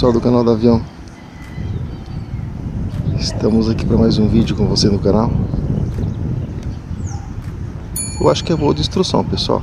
pessoal do canal do avião. Estamos aqui para mais um vídeo com você no canal. Eu acho que é voo de instrução pessoal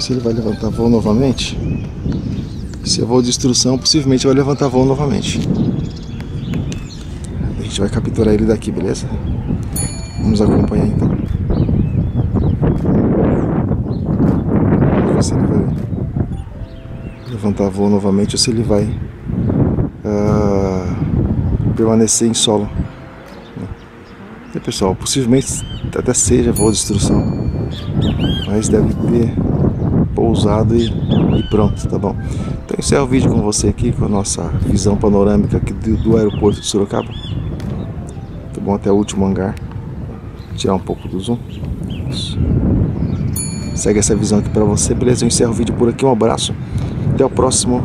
se ele vai levantar voo novamente. Se é voo de instrução, possivelmente vai levantar voo novamente. A gente vai capturar ele daqui, beleza? Vamos acompanhar então. Vamos ver se ele vai levantar voo novamente ou se ele vai uh, permanecer em solo. E pessoal, possivelmente até seja voo de instrução, mas deve ter pousado e, e, pronto, tá bom? Então encerro o vídeo com você aqui, com a nossa visão panorâmica aqui do, do aeroporto de Sorocaba. Tá bom? Até o último hangar. Tirar um pouco do zoom. Isso. Segue essa visão aqui para você, beleza? Eu encerro o vídeo por aqui, um abraço. Até o próximo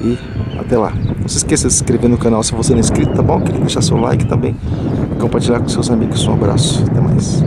e até lá. Não se esqueça de se inscrever no canal se você não é inscrito, tá bom? Queria deixar seu like também, compartilhar com seus amigos. Um abraço, até mais.